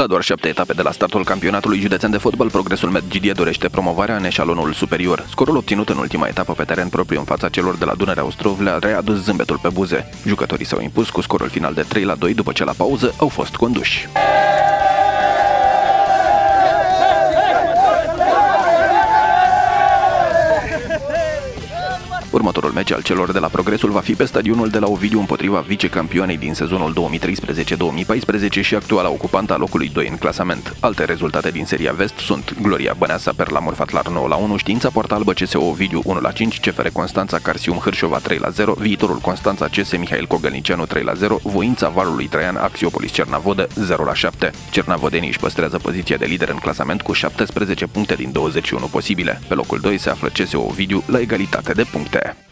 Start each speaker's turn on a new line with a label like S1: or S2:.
S1: La doar șapte etape de la startul campionatului județean de fotbal, Progresul Medgidie dorește promovarea în eșalonul superior. Scorul obținut în ultima etapă pe teren propriu în fața celor de la Dunărea Ostrov le-a readus zâmbetul pe buze. Jucătorii s-au impus cu scorul final de 3 la 2 după ce la pauză au fost conduși. Următorul meci al celor de la Progresul va fi pe stadionul de la Ovidiu împotriva vicecampioanei din sezonul 2013-2014 și actuala ocupanta locului 2 în clasament. Alte rezultate din seria Vest sunt Gloria Băneasa per la Morfatlar 9 la 1, Știința Porta Albă CSO Ovidiu 1 la 5, CFR Constanța Carsium Hârșova 3 la 0, viitorul Constanța CS Mihail Cogălnicianu 3 la 0, Voința Valului Traian Axiopolis Cernavodă 0 la 7. Cernavodenii își păstrează poziția de lider în clasament cu 17 puncte din 21 posibile. Pe locul 2 se află CSO Ovidiu la egalitate de puncte. te.